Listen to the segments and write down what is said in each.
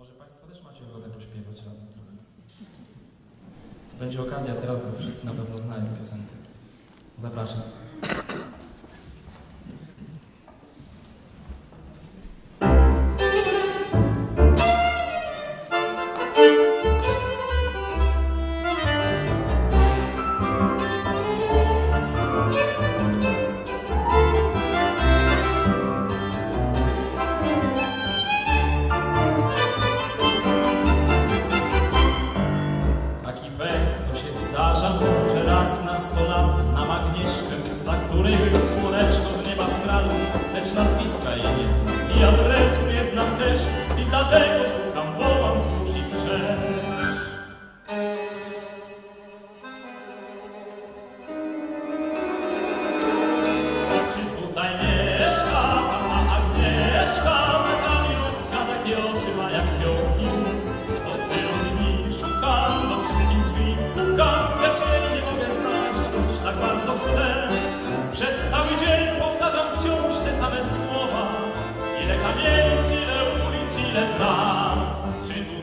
Może Państwo też macie ochotę pośpiewać razem trochę. To będzie okazja teraz, bo wszyscy na pewno znają piosenkę. Zapraszam. Której był słoneczko z nieba skradł, lecz nazwiska jej nie znam. I adresu nie znam też i dlatego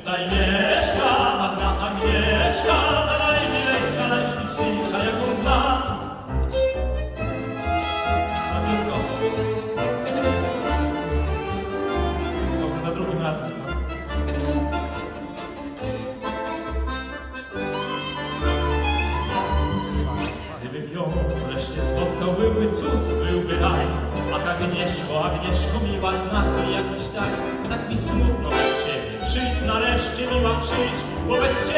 tutaj mieszka panna Agnieszka, ta najmilejsza, najśliczniejsza, jaką znam? Słabiutko. Może za drugim razem, co? Gdybym ją wreszcie spotkał, byłby cud, byłby raj. Ach, Agnieszko, Agnieszko, miła znak mi jakiś dar. Przyjdź, bo bez ciebie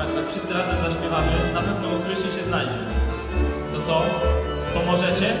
Wiecie Państwo, jak wszyscy razem zaśpiewamy, na pewno usłyszy się znajdzie. To co? Pomożecie?